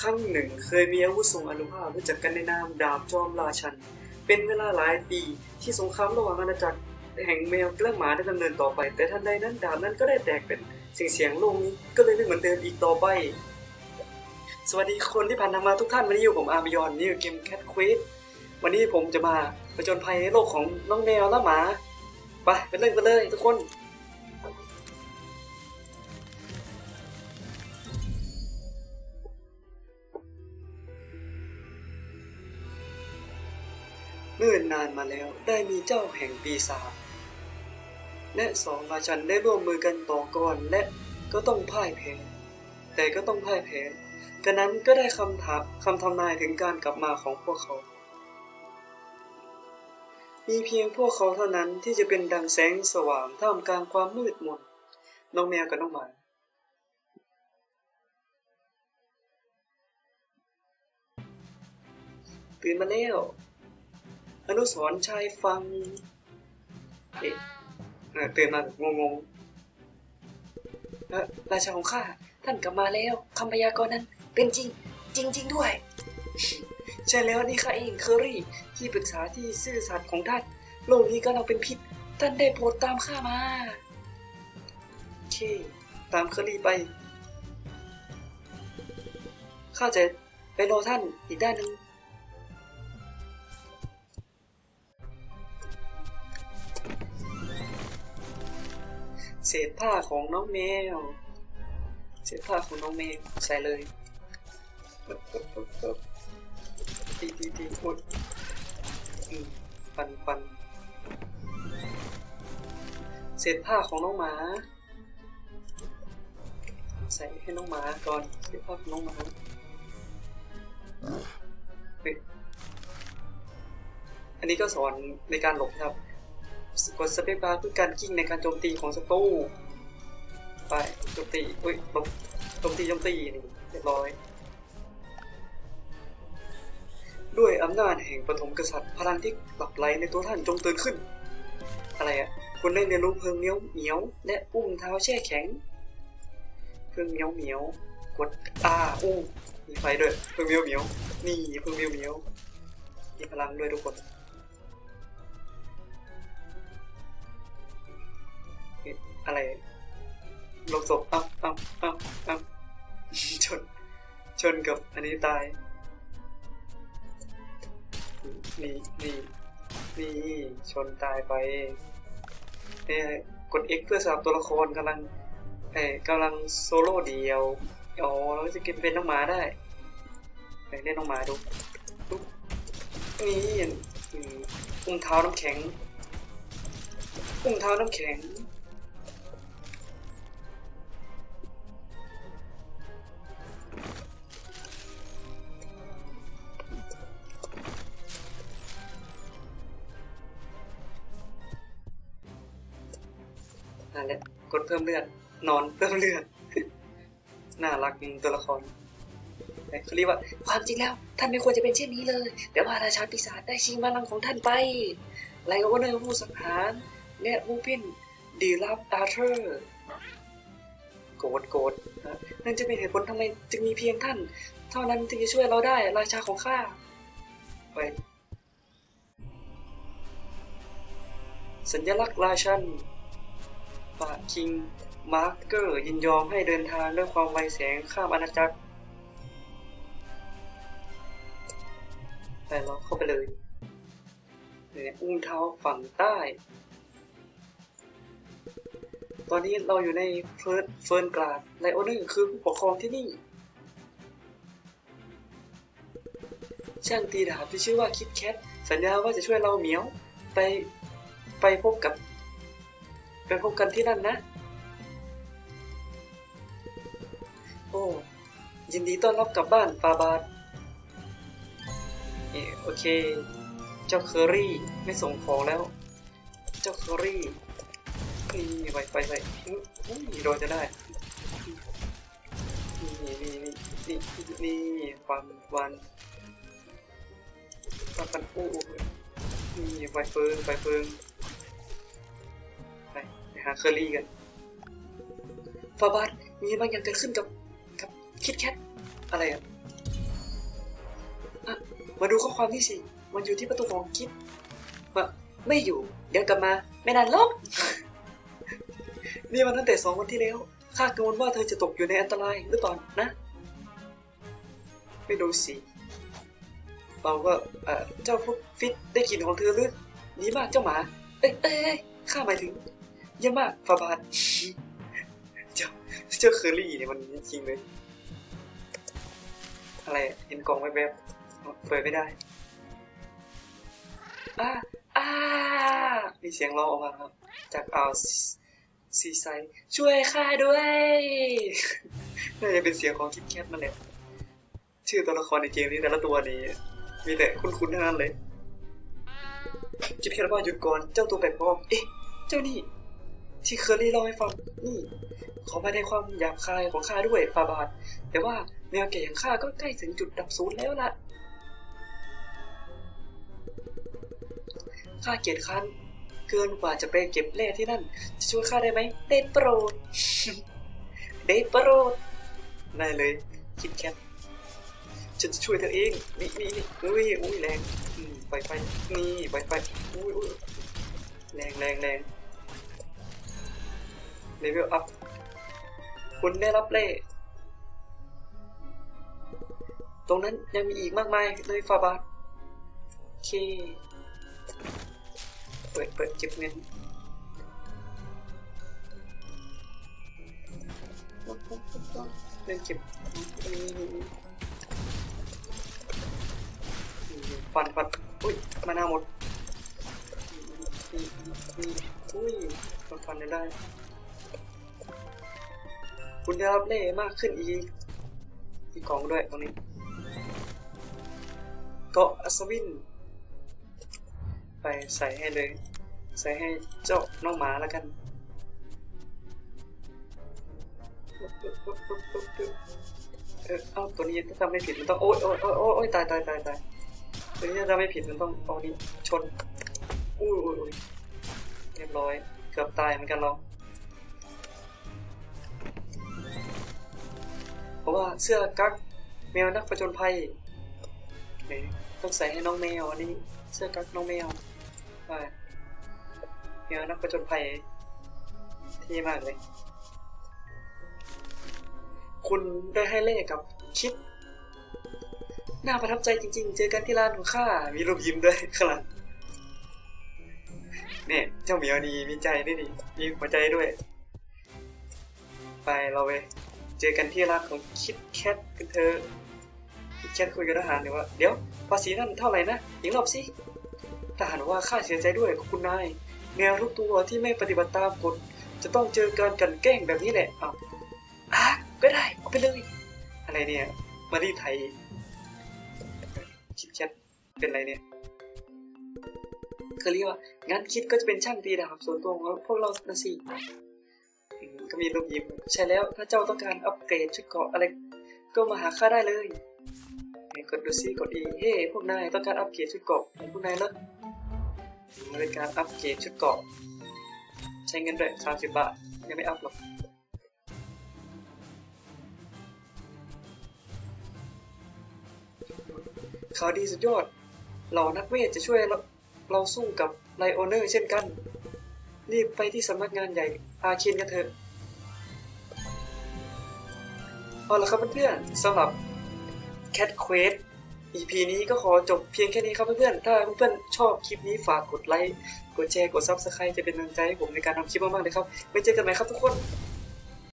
ครั้งหนึ่งเคยมีอาวุธทรงอนุภาพรู้จักกันในนามดาบจอมราชัน เป็นเวลาหลายปีที่สงครามระหว่างอาณาจักรแห่งแมวและหมาได้ดำเนินต่อไป แต่ทันใดนั้นดาบนั้นก็ได้แตกเป็นเสียงเสียงโลกนี้ก็เลยไม่เหมือนเดิมอีกต่อไป สวัสดีคนที่ผ่านทางมาทุกท่านวันนี้อยู่ผมอาร์มยอนนี่คือเกมแคทควิสวันนี้ผมจะมาผจญภัยในโลกของน้องแมวและหมาไปไปเล่นกันเลยทุกคน มื่อนานมาแล้วได้มีเจ้าแห่งปีศาจและสองราชันได้ร่วมมือกันต่อกรและก็ต้องพ่ายแพ้แต่ก็ต้องพ่ายแพ้กันนั้นก็ได้คำถามคำทำนายถึงการกลับมาของพวกเขา มีเพียงพวกเขาเท่านั้นที่จะเป็นดังแสงสว่างท่ามกลางความมืดมนน้องแมวกับน้องหมาตื่นมาแล้ว อนุสรชายฟัง เอ๊ะเตื่นมาแบบงงๆราชาของข้า ท่านกลับมาแล้วคำพยากรณ์นั้นเป็นจริง จริง ๆ ด้วย ใช่แล้วนี่ข้าเองเคอรี่ ที่ปรึกษาที่ซื่อสัตย์ของท่าน โลกนี้กำลังเป็นพิษ ท่านได้โปรดตามข้ามาโอเค ตามเคอรี่ไป ข้าจะไปรอท่านอีกด้านหนึ่ง เศษผ้าของน้องแมว เศษผ้าของน้องแมวใส่เลยตีตีตีอุดปันปันเศษผ้าของน้องหมา ใส่ให้น้องหมาก่อนเศษผ้าของน้องหมาอันนี้ก็สอนในการหลบครับ กดสเปซบาร์เพื่อการกิ้งในการโจมตีของศัตรูไปโจมตีอุ้ยโจมตีโจมตีนี่เรียบร้อย ด้วยอำนาจแห่งปฐมกษัตริย์ พลังที่หลับไหลในตัวท่านจงตื่นขึ้น อะไรอะคุณได้เรียนรู้เพิงเหมียวเหมียว และอุ้มเท้าแช่แข็ง เพิงเหมียวเหมียวกดอาอุ้มมีไฟด้วยเพิงเหมียวเหมียวนี่เพิงเหมียวเหมียวมีพลังด้วยทุกคน อะไรลงศพอ้าวอ้าวอ้าวอ้าวชน ชนกับอันนี้ตาย นี่นี่นี่ชนตายไปเนี่ยกด X เพื่อสลับตัวละครกำลังเอ้กำลังโซโล่เดียวอ๋อเราจะกินเป็นน้องหมาได้ไปเล่นน้องหมาดูนี่อืมอุ้งเท้าน้ำแข็งอุ้งเท้าน้ำแข็ง พิ่มเลือด นอนเพิ่มเลือด น่ารักจริงตัวละครเขาเรียกว่า ความจริงแล้ว ท่านไม่ควรจะเป็นเช่นนี้เลยแต่ว่าราชาปีศาจได้ชิงบัลลังก์ของท่านไปไลโอเนอร์ผู้สังหารและผู้เป็นดีลับอาร์เธอร์โกรธโกรธนะนั่นจะเป็นเหตุผลทำไมจึงมีเพียงท่าน เท่านั้นที่จะช่วยเราได้ราชาของข้าไปสัญลักษณ์ราชัน ฝากคิงมาร์เกอร์ยินยอมให้เดินทางด้วยความไวแสงข้ามอาณาจักรแต่เราเข้าไปเลยเนี่ยอุ้งเท้าฝั่งใต้ ตอนนี้เราอยู่ในเฟิร์นเฟิร์นกลาดไลโอเนอร์คือผู้ปกครองที่นี่ ช่างตีดาบที่ชื่อว่าคิดแคทสัญญาว่าจะช่วยเราเหมียวไปไปพบกับ ไปพบกันที่นั่นนะ โอ้ ยินดีต้อนรับกลับบ้านฟาบาดเอโอเค เจ้าเคอรี่ไม่ส่งของแล้ว เจ้าเคอรี่นี่ไปไปไปอุ้ยโดนจะได้ นี่นี่นี่นี่นี่ความวันความปันอู้นี่ไฟเฟิงไฟเฟิง หาเคอรี่กันฟาบาสมีบางอย่างเกิดขึ้นกับกับคิดแคทอะไรอะมาดูข้อความนี่สิมันอยู่ที่ประตูของคิดมาไม่อยู่ เดี๋ยวกลับมา ไม่นานหรอกนี่มันตั้งแต่สองวันที่แล้วข้ากังวลว่าเธอจะตกอยู่ในอันตรายหรือเปล่านะ ไม่รู้สิเราก็เอ่อเจ้าฟุกฟิตได้กลิ่นของเธอหรือดีมากเจ้าหมา เอ้ยเอ้ยเอ้ยข้าหมายถึง เยี่ยมมากฟาบาทเจ้าเจ้าเคอรี่เนี่ยมันจริงเลย อะไรเห็นกล่องแวบๆเปิดไม่ได้อ้าอ้ามีเสียงร้องออกมาครับ จากอ่าวซีไซช่วยข้าด้วยน่าจะเป็นเสียงของคิดแคทนั่นแหละชื่อตัวละครในเกมนี้แต่ละตัวนี้ มีแต่คุ้นๆทั้งนั้นเลยคิดแค่ว่าหยุดก่อนเจ้าตัวแปลกปลอมเอ๊ะ เจ้านี่ ที่เคอรี่เล่าให้ฟังนี่ขอมาในความหยาบคายของข้าด้วยฟาบาทแต่ว่าแมวแก่อย่างข้าก็ใกล้ถึงจุดดับศูนย์แล้วล่ะข้าเกียดคันเกินกว่าจะไปเก็บแร่ที่นั่น จะช่วยข้าได้ไหมได้โปรดได้โปรดได้เลยคิดแคทฉันจะช่วยเธอเอง นี่นี่นี่อุ้ยอุ้ยแรงอืมไปไปนี่ไปไปอุ้ยอุ้ยแรงแรงแรง เลเวลอัพ คุณได้รับเล่ตรงนั้นยังมีอีกมากมายเลยฟาบาทโอเค เปิดเปิดเก็บเงินเล่นเก็บฟันฟันอุ้ยมาหน้าหมดอุ้ยฟันฟันได้ คุณได้รับเล่มากขึ้นอีกมีกองด้วยตรงนี้เกาะอัศวิน ไปใส่ให้เลย ใส่ให้เจ้าน้องหมาแล้วกันเออเอาตัวนี้ถ้าทำไม่ผิดมันต้องโอ๊ยโอ๊ยโอ๊ยโอ๊ยโอ๊ยตายตายตายตายตัวนี้ถ้าทำไม่ผิดมันต้องเอานี้ชนอุ้ยอุ้ยอุ้ยเรียบร้อย เกือบตายเหมือนกันเราะว่าเสื้อกั๊กแมวนักประจนภัยเนี่ยต้องใส่ให้น้องแมวอันนี้ เสื้อกั๊กน้องแมวใช่แมวนักประจนภัยที่มากเลย คุณได้ให้เลขกับคิดน่าประทับใจจริง ๆ เจอกันที่ร้านของข้า มีรูปยิ้มด้วยข้างหลังเนี่ยเจ้าเหมียวนี่มีใจด้วยนี่มีหัวใจด้วย ไปเราไป เจอกันที่ร้านของคิดแคทกันเธอะคิดแคทคุยกับทหารเนี่ยว่าเดี๋ยวภาษีนั่นเท่าไหร่นะอีกรอบสิทหารว่าข้าเสียใจด้วยคุณนายแมวทุกตัวที่ไม่ปฏิบัติตามกฎจะต้องเจอการกันแกล้งแบบนี้แหละอ้าวอะก็ได้เอาไปเลย อะไรเนี่ยมารีไทยคิดแคทเป็นอะไรเนี่ยเขาเรียกว่างั้นคิดก็จะเป็นช่างตีดาบส่วนตัวของพวกเรานะสิ มก็มีรูปยิ้มใช่แล้วถ้าเจ้าต้องการอัปเกรดชุดเกราะอะไร ก็มาหาข้าได้เลยเฮ้กดดูซิกดอีเฮ้พวกนายต้องการอัปเกรดชุดเกราะของพวกนายเหรอมันเป็นการอัปเกรดชุดเกราะใช้เงินด้วยสามสิบบาทยังไม่อัพหรอกข่าวดีสุดยอด เหล่านักเวทจะช่วยเราเราสู้กับไลโอเนอร์เช่นกัน รีบไปที่สำนักงานใหญ่อาเคนกันเถอะ เอาละครับเพื่อนๆสำหรับ Cat Quest EP นี้ก็ขอจบเพียงแค่นี้ครับเพื่อนๆถ้าเพื่อนๆชอบคลิปนี้ฝากกดไลค์ กดแชร์ กด Subscribe จะเป็นกำลังใจให้ผมในการทำคลิปมากๆเลยครับไว้เจอกันใหม่ครับทุกคน